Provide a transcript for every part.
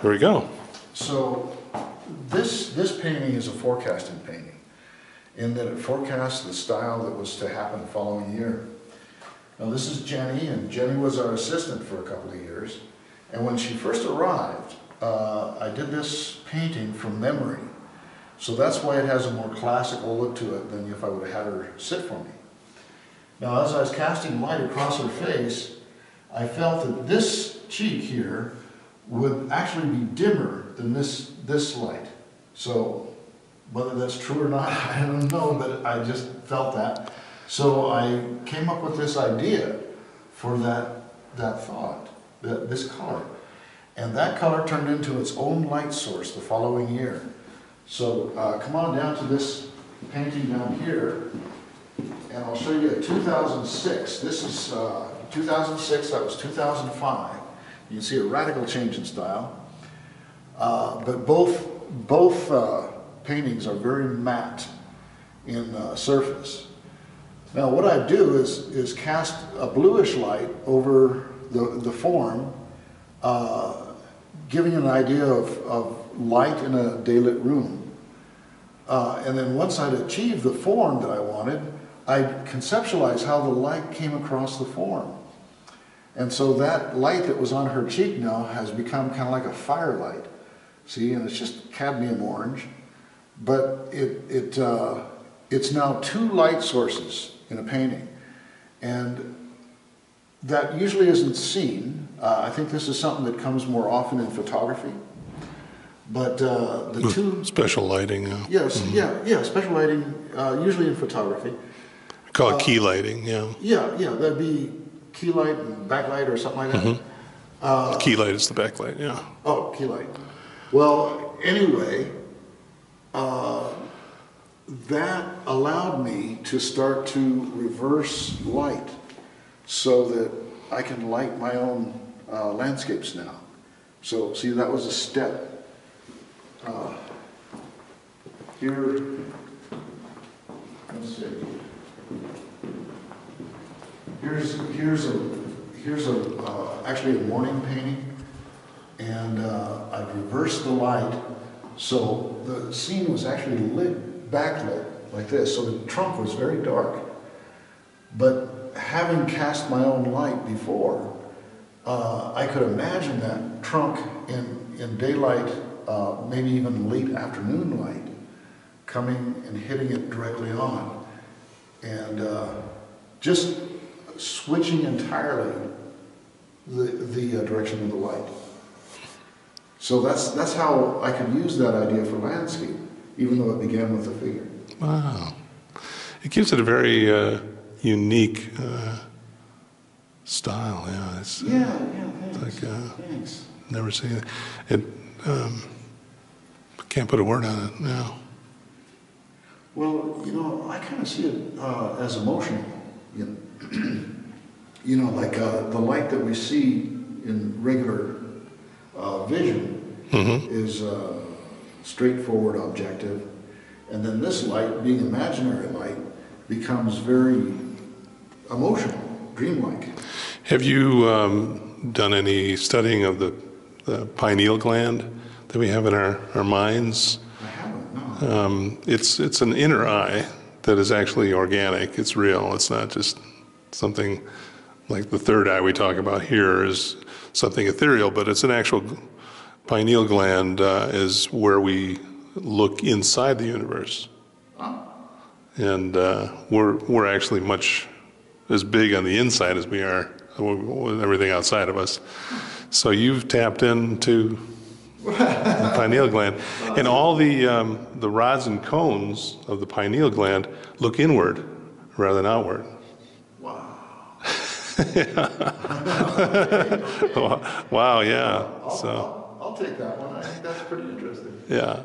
Here we go. So this, this painting is a forecasting painting in that it forecasts the style that was to happen the following year. Now, this is Jenny, and Jenny was our assistant for a couple of years. And when she first arrived, uh, I did this painting from memory. So that's why it has a more classical look to it than if I would have had her sit for me. Now, as I was casting light across her face, I felt that this cheek here would actually be dimmer than this, this light. So whether that's true or not, I don't know, but I just felt that. So I came up with this idea for that, that thought, that, this color. And that color turned into its own light source the following year. So uh, come on down to this painting down here, and I'll show you a 2006. This is uh, 2006, that was 2005. You can see a radical change in style. Uh, but both, both uh, paintings are very matte in uh, surface. Now what I do is, is cast a bluish light over the, the form, uh, giving an idea of, of light in a daylit room. Uh, and then once I'd achieved the form that I wanted, I'd conceptualize how the light came across the form. And so that light that was on her cheek now has become kind of like a firelight. See, and it's just cadmium orange. But it, it, uh, it's now two light sources in a painting. And that usually isn't seen. Uh, I think this is something that comes more often in photography. But uh, the two... Special lighting, yeah. Yes, yeah, yeah, special lighting, uh, usually in photography. Call it key lighting, yeah. Yeah, yeah, that'd be key light and backlight or something like that. Uh, Key light is the backlight, yeah. Oh, key light. Well, anyway, uh, that allowed me to start to reverse light so that I can light my own uh, landscapes now. So, see, that was a step. Uh, here, let's see. Here's, here's a, here's a, uh, actually a morning painting. And uh, I reversed the light, so the scene was actually lit, backlit, like this, so the trunk was very dark. But having cast my own light before, uh, I could imagine that trunk in, in daylight, uh, maybe even late afternoon light, coming and hitting it directly on. And uh, just switching entirely the, the uh, direction of the light. So that's, that's how I could use that idea for landscape, even though it began with a figure. Wow. It gives it a very uh, unique uh, style, yeah. It's, uh, Yeah, yeah, thanks. like, uh, thanks. never seen it. It, um, can't put a word on it, no. Well, you know, I kind of see it uh, as emotional. You know, you know like uh, the light that we see in regular uh, vision Mhm. is uh, straightforward, objective. And then this light, being imaginary light, becomes very emotional, dreamlike. Have you um, done any studying of the, the pineal gland that we have in our, our minds? I haven't, no. Um, it's, it's an inner eye that is actually organic. It's real. It's not just something like the third eye we talk about here is something ethereal, but it's an actual pineal gland uh, is where we look inside the universe. And uh, we're, we're actually much as big on the inside as we are with everything outside of us. So you've tapped into the pineal gland. And all the, um, the rods and cones of the pineal gland look inward rather than outward. Wow. yeah. I'll, So, I'll, I'll take that one. I think that's pretty interesting. yeah.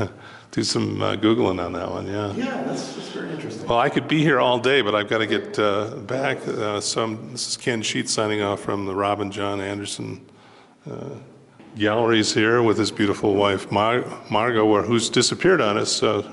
Do some uh, Googling on that one, yeah. Yeah, that's, that's very interesting. Well, I could be here all day, but I've got to get uh, back. Uh, so I'm- this is Ken Sheetz signing off from the Robin John Andersen uh, galleries here with his beautiful wife Mar- Margot, who's disappeared on us. So